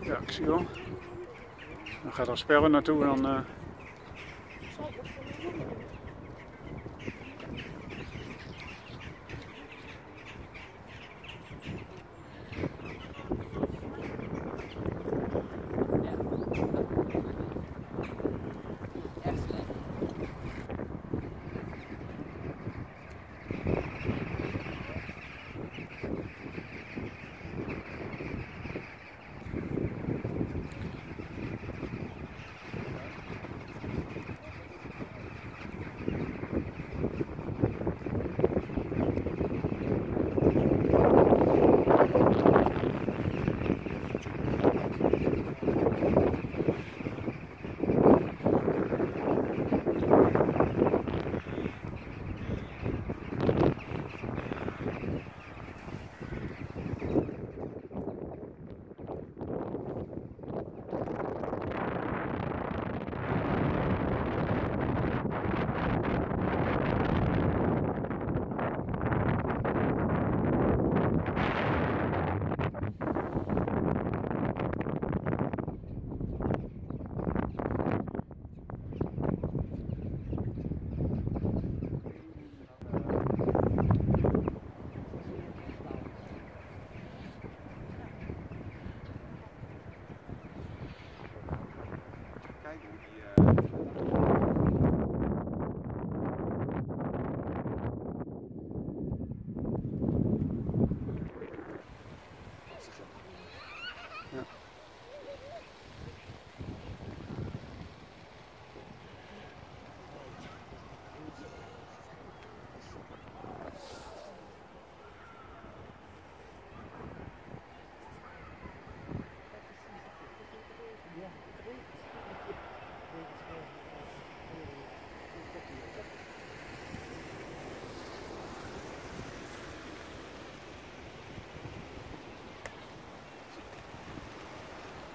Ja, ik zie wel. Dan gaat er spellen naartoe en dan... Uh...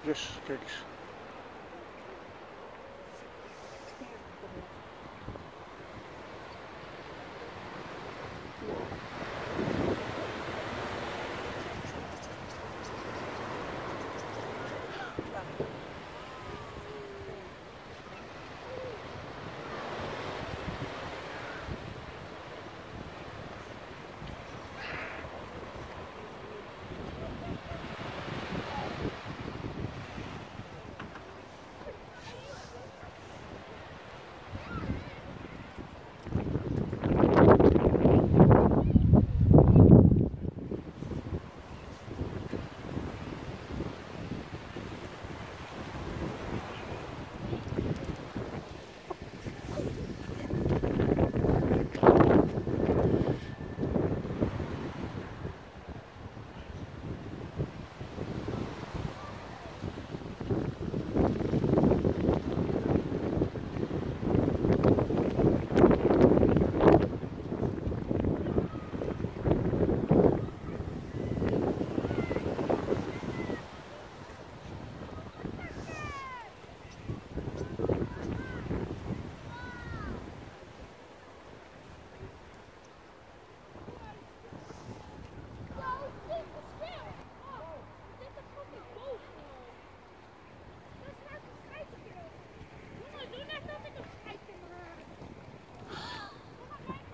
Deixa, que é, é isso?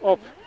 Op.